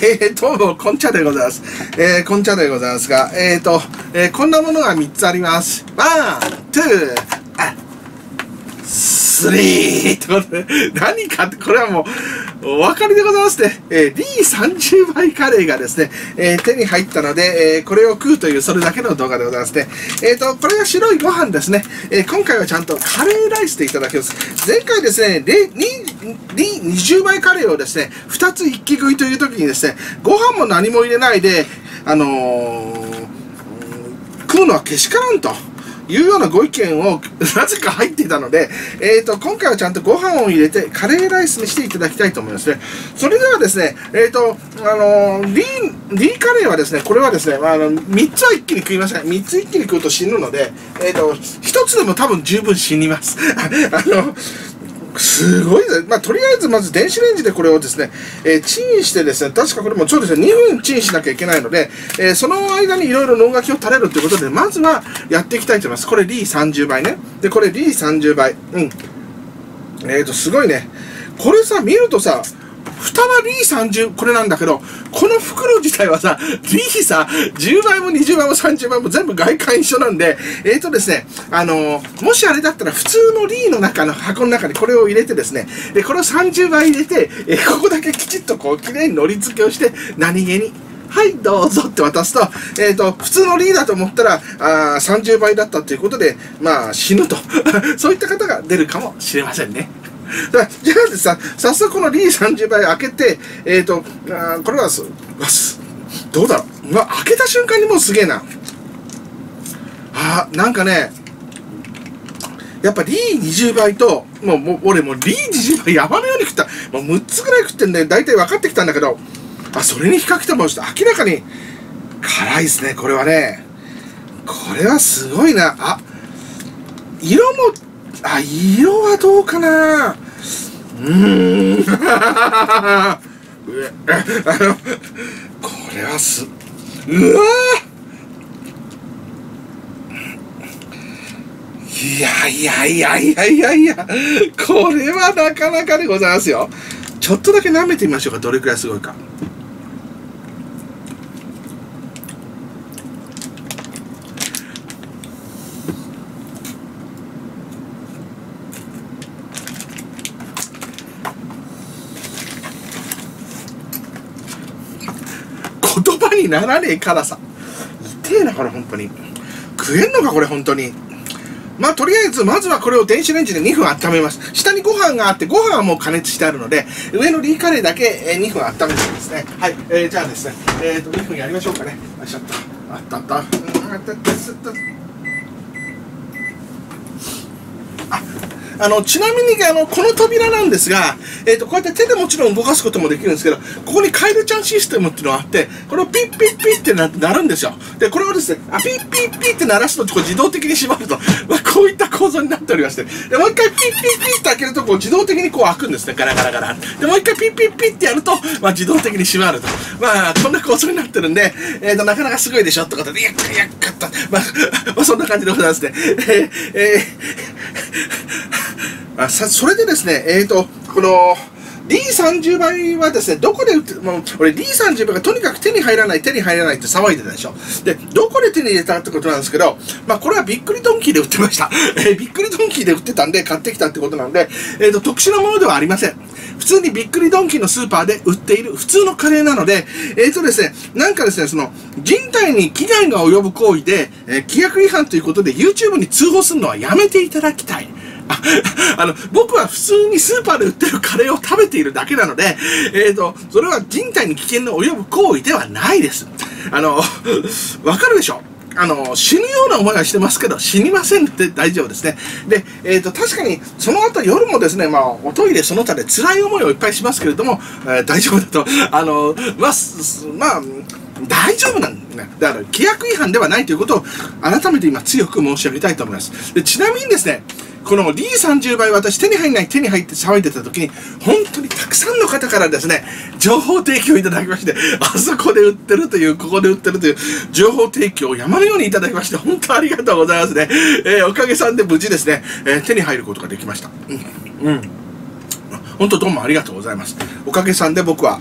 えー、どうも、こんちゃでございます。えー、こんちゃでございますが、えーと、えー、こんなものが3つあります。 one、two、three ってことで、何かって、これはもう、お分かりでございますね。えー、D30 倍カレーがですね、えー、手に入ったので、えー、これを食うという、それだけの動画でございますね。えーと、これが白いご飯ですね。え、今回はちゃんとカレーライスでいただきます。前回ですね、D20 倍カレーをですね、2つ一気食いという時にですね、ご飯も何も入れないで、あのー、食うのはけしからんと。いうようなご意見を なぜか入っていたので、えーと、今回はちゃんとご飯を入れてカレーライスにしていただきたいと思いますね。それではですね、えっ、ー、と、あのー、リー、リーカレーはですね、これはですね、まあ、あの、3つは一気に食いません。3つ一気に食うと死ぬので、えっ、ー、と、1つでも多分十分死にます。あの、すごいね。まあ、とりあえずまず電子レンジでこれをですね、えー、チンしてですね、確かこれもそうですね、2分チンしなきゃいけないので、えー、その間にいろいろ脳書きを垂れるということで、まずはやっていきたいと思います。これ D30 倍ね。で、これ D30 倍。うん。えっ、ー、と、すごいね。これさ、見るとさ、蓋はリー30、これなんだけど、この袋自体はさ、リーさ、10倍も20倍も30倍も全部外観一緒なんで、えーとですね、あのー、もしあれだったら普通のリーの中の箱の中にこれを入れてですね、で、これを30倍入れて、えー、ここだけきちっとこう、綺麗にのり付けをして、何気に、はい、どうぞって渡すと、えっ、ー、と、普通のリーだと思ったら、あ30倍だったということで、まあ、死ぬと。そういった方が出るかもしれませんね。だじゃあさ、早速この D30 倍開けて、えっ、ー、と、あこれはす、どうだろう。ま開けた瞬間にもうすげえな。あ、なんかね、やっぱ D20 倍と、もう、もう俺もう D20 倍山のように食った。もう6つぐらい食ってんで、大体分かってきたんだけど、あ、それに比較しても明らかに辛いですね、これはね。これはすごいな。あ、色もあ、色はどうかな？うーん。これはす、うわいやいやいやいやいやいや、これはなかなかでございますよ。ちょっとだけ舐めてみましょうか、どれくらいすごいか。にならねえ辛さ。痛えな、これ、本当に。食えんのか、これ、本当に。まあ、とりあえず、まずはこれを電子レンジで2分温めます。下にご飯があって、ご飯はもう加熱してあるので、上のリーカレーだけ2分温めてですね。はい。えー、じゃあですね、えっ、ー、と、2分やりましょうかね。よいしょっと。あったあった。あったあった。あの、ちなみに、あの、この扉なんですが、えっ、ー、と、こうやって手でもちろん動かすこともできるんですけど、ここにカエルちゃんシステムっていうのがあって、これをピッピッピッってななるんですよ。で、これをですね、あピッピッピッって鳴らすと、こう自動的に閉まると、まあ、こういった構造になっておりまして、で、もう一回ピッピッピッって開けると、こう自動的にこう開くんですね、ガラガラガラ。で、もう一回ピッピッピッってやると、まあ、自動的に閉まると。まあ、こんな構造になってるんで、えっ、ー、と、なかなかすごいでしょってことで、いやっかやっかった。まあ、まあ、そんな感じでございますね。えー、えー、あさそれでですね、えっ、ー、と、この、D30 倍はですね、どこで売って、もう、俺 D30 倍がとにかく手に入らない、手に入らないって騒いでたでしょ。で、どこで手に入れたってことなんですけど、まあ、これはびっくりドンキーで売ってました。えー、びっくりドンキーで売ってたんで、買ってきたってことなんで、えっ、ー、と、特殊なものではありません。普通にびっくりドンキーのスーパーで売っている普通のカレーなので、えっ、ー、とですね、なんかですね、その、人体に危害が及ぶ行為で、えー、規約違反ということで YouTube に通報するのはやめていただきたい。あの、僕は普通にスーパーで売ってるカレーを食べているだけなので、えっ、ー、と、それは人体に危険の及ぶ行為ではないです。あの、わかるでしょあの、死ぬような思いはしてますけど、死にませんって大丈夫ですね。で、えっ、ー、と、確かに、その後夜もですね、まあ、おトイレその他で辛い思いをいっぱいしますけれども、えー、大丈夫だと、あの、まあ、まあ、大丈夫なんだ。だから、規約違反ではないということを、改めて今強く申し上げたいと思います。で、ちなみにですね、この D30 倍私手に入んない手に入って騒いでた時に本当にたくさんの方からですね情報提供いただきましてあそこで売ってるというここで売ってるという情報提供を山のようにいただきまして本当ありがとうございますね、えー、おかげさんで無事ですね、えー、手に入ることができました。うん、うん、本当どうもありがとうございます。おかげさんで僕は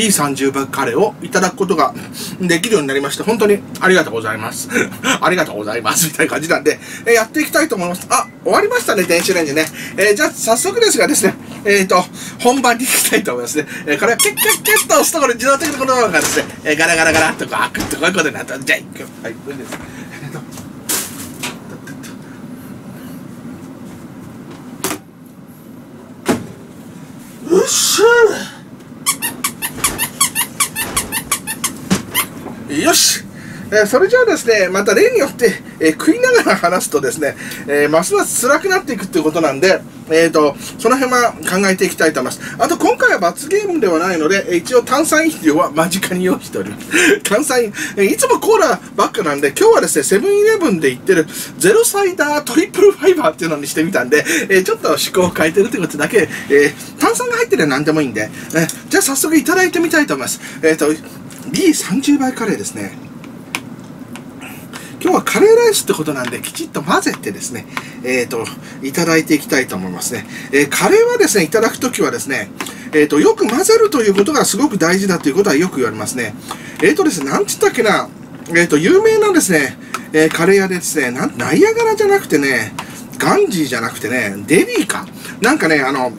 B30 倍カレーをいただくことができるようになりまして、本当にありがとうございます。ありがとうございます。みたいな感じなんで、えー、やっていきたいと思います。あ、終わりましたね、電子レンジね。えー、じゃあ、早速ですがですね、えっ、ー、と、本番に行きたいと思いますね。えー、これはキュッキュッキュッと押すところ自動的にこのままがですね、えー、ガラガラガラとこう開くとこういうことになったじゃあ、いく。はい、これです。えっと、よっしゃよしえ、それじゃあですね、また例によって、え、食いながら話すとですね、え、ますます辛くなっていくっていうことなんで、えっ、と、その辺は考えていきたいと思います。あと、今回は罰ゲームではないので、一応炭酸飲料は 間近に用意しております。炭酸飲、えいつもコーラばっかなんで、今日はですね、セブンイレブンで言ってるゼロサイダートリプルファイバーっていうのにしてみたんで、えちょっと趣向を変えてるってことだけ、え炭酸が入ってるのは何でもいいんで、えじゃあ早速いただいてみたいと思います。えっ、と、B30 倍カレーですね。今日はカレーライスってことなんで、きちっと混ぜてですね、えっ、ー、と、いただいていきたいと思いますね。えー、カレーはですね、いただくときはですね、えっ、ー、と、よく混ぜるということがすごく大事だということはよく言われますね。えっ、とですね、なんつったっけな、えっ、と、有名なですね、えカレー屋でですね、なナイアガラじゃなくてね、ガンジーじゃなくてね、デリーか。なんかね、あの、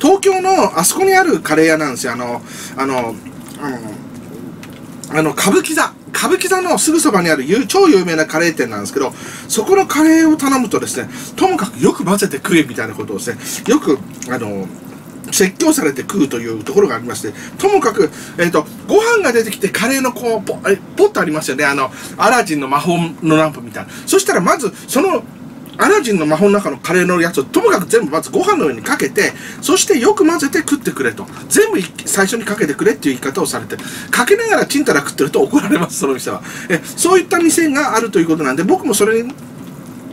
東京のあそこにあるカレー屋なんですよ。あの、あの、あの、あの歌舞伎座。歌舞伎座のすぐそばにある超有名なカレー店なんですけど、そこのカレーを頼むとですね、ともかくよく混ぜて食えみたいなことをですね、よく、あの、説教されて食うというところがありまして、ともかく、えっ、ー、と、ご飯が出てきてカレーのこう、ポッとありますよね。あの、アラジンの魔法のランプみたいな。そしたらまず、そのアラジンの魔法の中のカレーのやつをともかく全部まずご飯の上にかけて、そしてよく混ぜて食ってくれと。全部最初にかけてくれっていう言い方をされて、かけながらちんたら食ってると怒られます、その店は。えそういった店があるということなんで、僕もそれに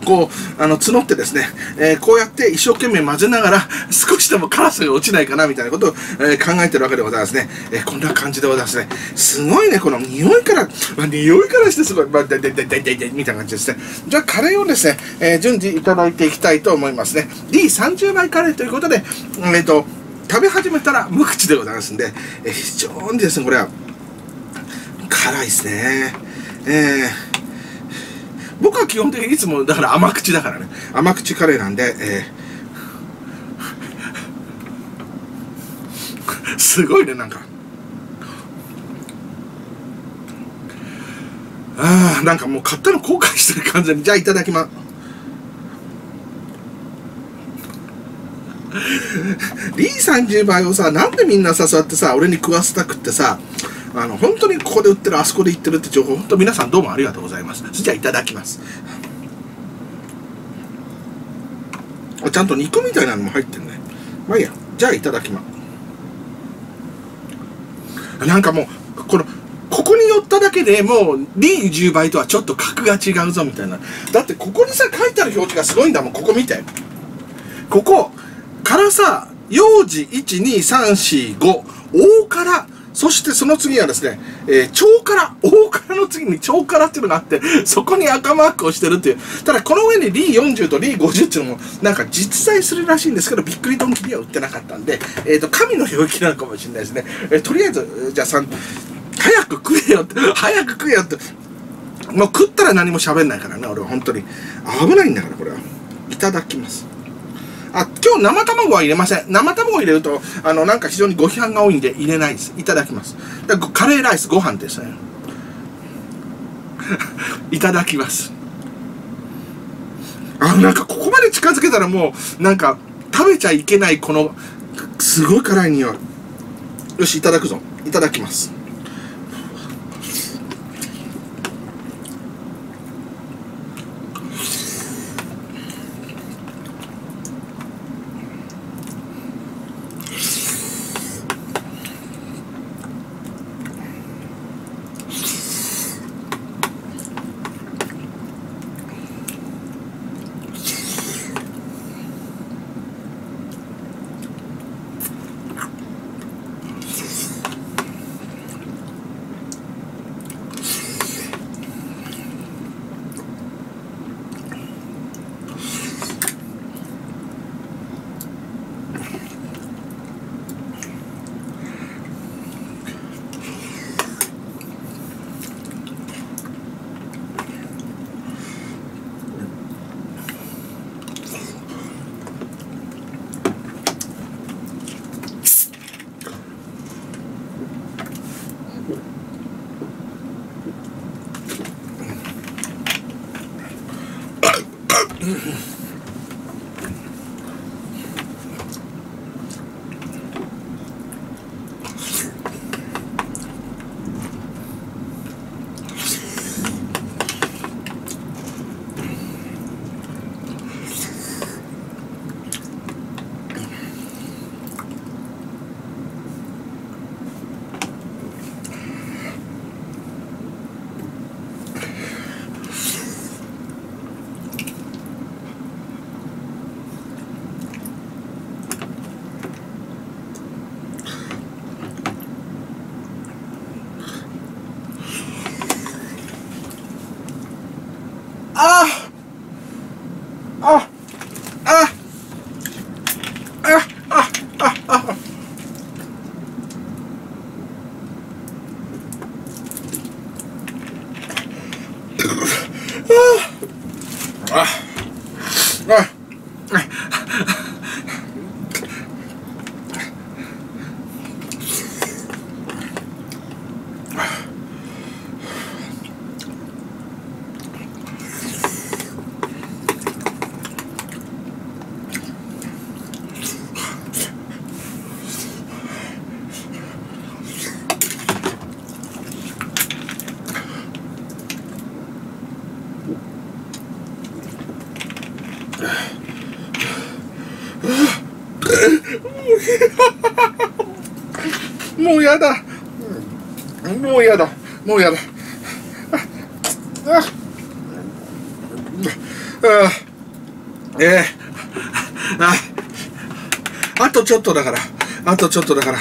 こう、あの、募ってですね、えー、こうやって一生懸命混ぜながら、少しでも辛さが落ちないかな、みたいなことを、えー、考えてるわけでございますね。えー、こんな感じでございますね。すごいね、この匂いから、まあ、匂いからしてすごい、まあ、ででででででみたいな感じですね。じゃあ、カレーをですね、えー、順次いただいていきたいと思いますね。D30 倍カレーということで、えっ、と、食べ始めたら無口でございますんで、えー、非常にですね、これは、辛いですね。えー僕は基本的にいつもだから甘口だからね。甘口カレーなんで、えー、すごいねなんか。ああなんかもう買ったの後悔してる感じ。にじゃあいただきます。リー30倍をさなんでみんなさそうやってさ俺に食わせたくってさあの、本当にここで売ってる、あそこで売ってるって情報、本当皆さんどうもありがとうございます。じゃあいただきます。ちゃんと肉みたいなのも入ってるね。まあいいや。じゃあいただきます。なんかもう、この、ここに寄っただけでもう D10 倍とはちょっと格が違うぞみたいな。だってここにさ書いてある表示がすごいんだもん。ここ見て。ここからさ、幼児1、2、3、4、5、大からそしてその次はですね、えー、超辛、大辛の次に超辛っていうのがあって、そこに赤マークをしてるっていう。ただこの上に D40 と D50 っていうのもなんか実在するらしいんですけど、びっくりドンキには売ってなかったんで、えっ、ー、と、神の領域なのかもしれないですね。えー、とりあえず、じゃあさ、早く食えよって、早く食えよって、もう食ったら何も喋んないからね、俺は本当に。危ないんだから、これは。いただきます。あ、今日生卵は入れません。生卵入れると、あの、なんか非常にご批判が多いんで入れないです。いただきます。カレーライス、ご飯ですね。いただきます。あ、なんかここまで近づけたらもう、なんか、食べちゃいけないこの、すごい辛い匂い。よし、いただくぞ。いただきます。Mm-hmm. Ah! やだ。もうやだ。もうやだ。あああえー、ああとちょっとだから。あとちょっとだから。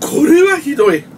これはひどい。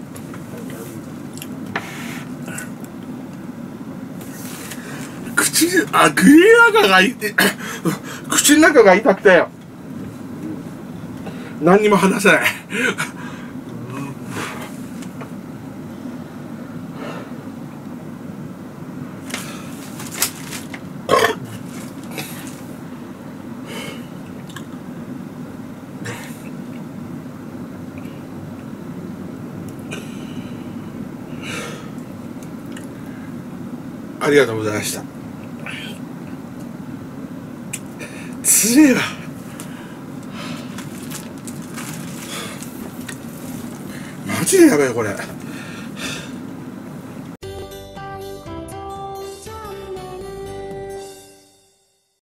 口、あ、口の中がいて、口の中が痛くて、何にも話せない。ありがとうございました。すげえわマジでやばいよこれ。